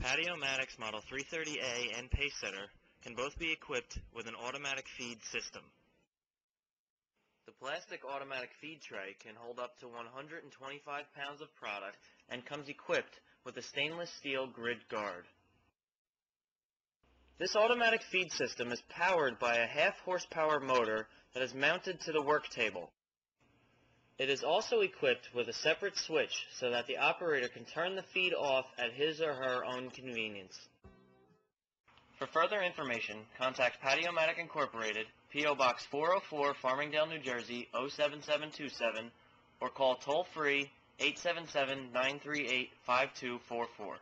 Patty-O-Matic's Model 330A and Pacesetter can both be equipped with an automatic feed system. The plastic automatic feed tray can hold up to 125 pounds of product and comes equipped with a stainless steel grid guard. This automatic feed system is powered by a half horsepower motor that is mounted to the work table. It is also equipped with a separate switch so that the operator can turn the feed off at his or her own convenience. For further information, contact Patty-O-Matic Incorporated, P.O. Box 404, Farmingdale, New Jersey 07727, or call toll-free 877-938-5244.